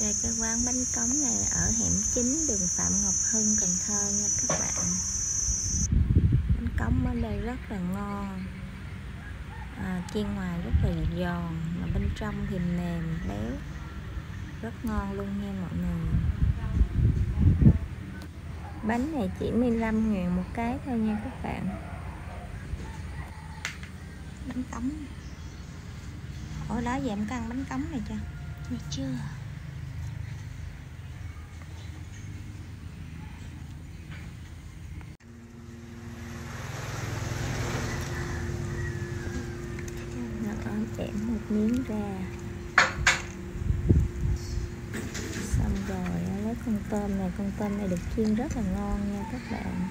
Dạ, đây cái quán bánh cống này ở hẻm 9 đường Phạm Ngọc Hưng, Cần Thơ nha các bạn. Bánh cống ở đây rất là ngon. À, Chiên ngoài rất là giòn Mà bên trong thì mềm, béo. Rất ngon luôn nha mọi người. Bánh này chỉ 15 ngàn một cái thôi nha các bạn. Bánh cống Ở đó giờ em có ăn bánh cống này chưa? Nghe chưa? Nó chém một miếng ra xong rồi lấy con tôm này, con tôm này được chiên rất là ngon nha các bạn.